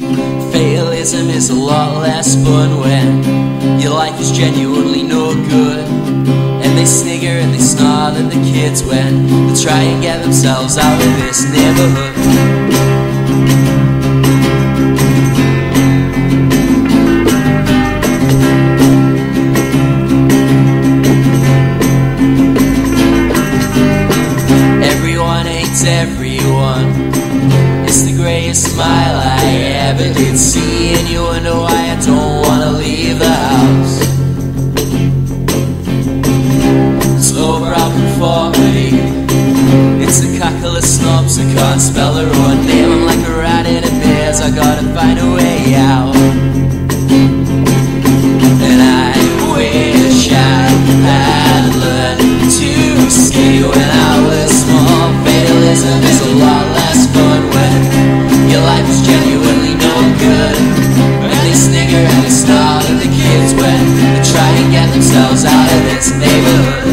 Fatalism is a lot less fun when your life is genuinely no good. And they snigger and they snarl at the kids when they try and get themselves out of this neighborhood. Everyone. It's the greatest smile I ever did see, and you wonder why I don't wanna leave the house. Over out conformity. It's a cackle of snobs who can't spell their own name. I'm like a rat in a maze. I gotta find a way out. Life is genuinely no good. And they snigger and they snarl at the kids when they try to get themselves out of this neighborhood.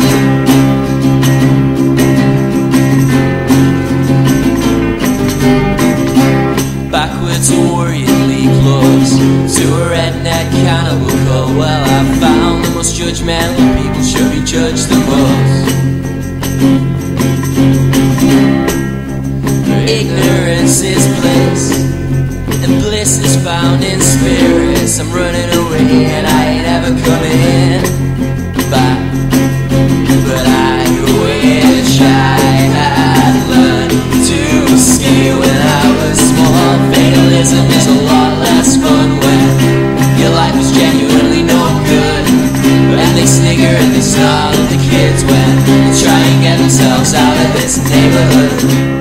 Backwards worriedly close to a redneck cannibal cult. Well, I found the most judgmental people should be judged the most. Ignorance is bliss, and bliss is found in spirits. I'm running away, and I ain't ever coming back. But I wish I had learned to ski when I was small. Fatalism is a lot less fun when your life is genuinely no good. And they snigger and they snarl at the kids when they try and get themselves out of this neighborhood.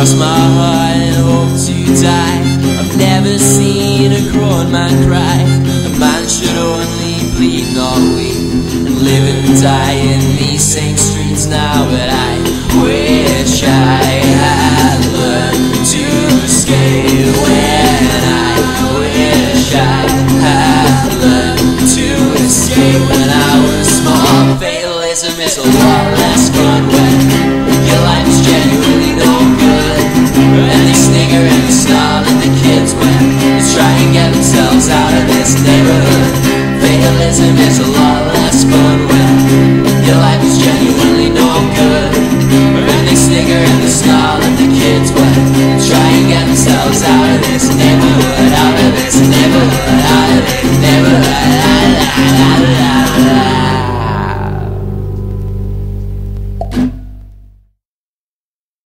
Across my heart and hope to die. I've never seen a grown man cry. A man should only bleed, not weep, and live and die in these same streets now. But I wish I had learned to skate when I wish I had learned to escape when I was small. Fatalism is a lot Fatalism is a lot less fun when your life is genuinely no good. And they snigger and they snarl at the kids when try and get themselves out of this neighborhood.